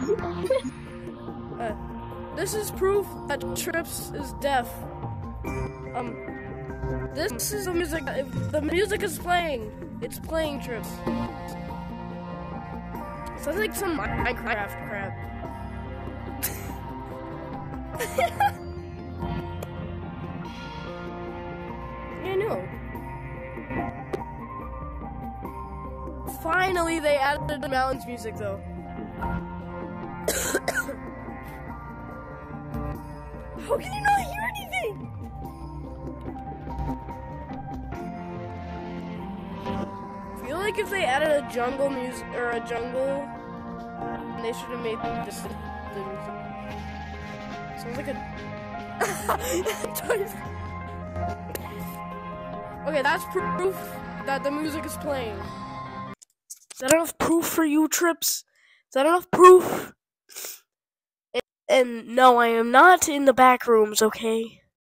Uh, this is proof that Tripps is deaf. Um, this is the music. The music is playing, it's playing Tripps. Sounds like some Minecraft crap. I know. Finally, they added the mountains music though. How can you not hear anything? I feel like if they added a jungle music or a jungle, they should have made this the music. Sounds like a. okay, that's proof that the music is playing. Is that enough proof for you, Tripps? Is that enough proof? And no, I am not in the back rooms, okay?